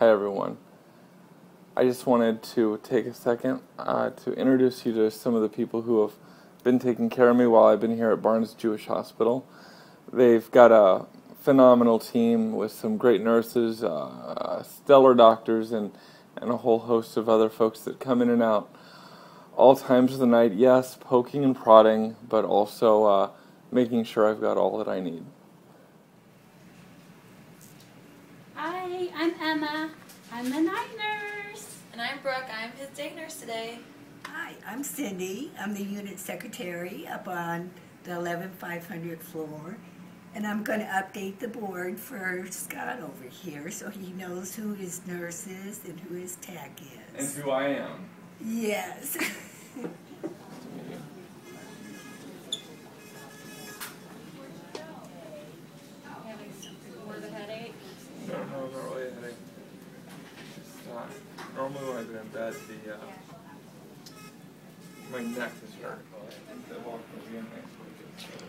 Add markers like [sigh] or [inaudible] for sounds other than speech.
Hi, everyone. I just wanted to take a second uh, to introduce you to some of the people who have been taking care of me while I've been here at Barnes Jewish Hospital. They've got a phenomenal team with some great nurses, uh, stellar doctors, and, and a whole host of other folks that come in and out all times of the night. Yes, poking and prodding, but also uh, making sure I've got all that I need. Hi, I'm Emma. I'm the night nurse. And I'm Brooke. I'm his day nurse today. Hi, I'm Cindy. I'm the unit secretary up on the 11500 floor. And I'm going to update the board for Scott over here so he knows who his nurse is and who his tech is. And who I am. Yes. [laughs] Normally when I've been in bed, the uh, my neck is hurt. The in there.